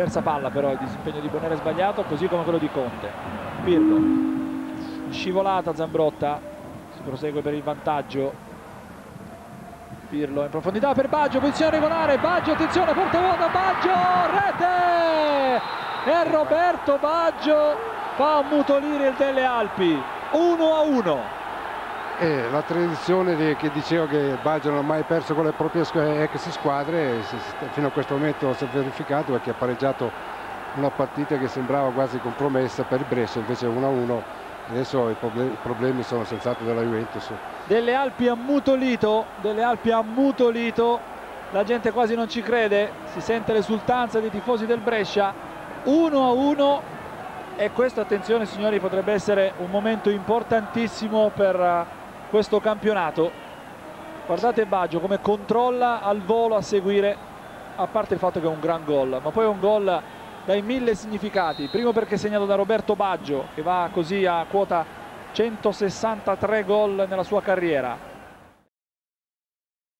persa palla però il disimpegno di Bonera è sbagliato così come quello di Conte. Pirlo. Scivolata Zambrotta. Si prosegue per il vantaggio. Pirlo in profondità per Baggio, posizione regolare, Baggio, attenzione, porta vuota, Baggio, rete! E Roberto Baggio fa ammutolire il delle Alpi, 1 a 1. E la tradizione di, che dicevo che Baggio non ha mai perso con le proprie ex squadre, fino a questo momento si è verificato perché ha pareggiato una partita che sembrava quasi compromessa per il Brescia, invece 1 a 1 adesso i problemi sono senz'altro della Juventus. Delle Alpi ammutolito delle Alpi ammutolito la gente quasi non ci crede si sente l'esultanza dei tifosi del Brescia 1 a 1 e questo attenzione signori potrebbe essere un momento importantissimo per eh, questo campionato. Guardate Baggio come controlla al volo a seguire a parte il fatto che è un gran gol ma poi è un gol dai mille significati. Primo perché segnato da Roberto Baggio che va così a quota 163 gol nella sua carriera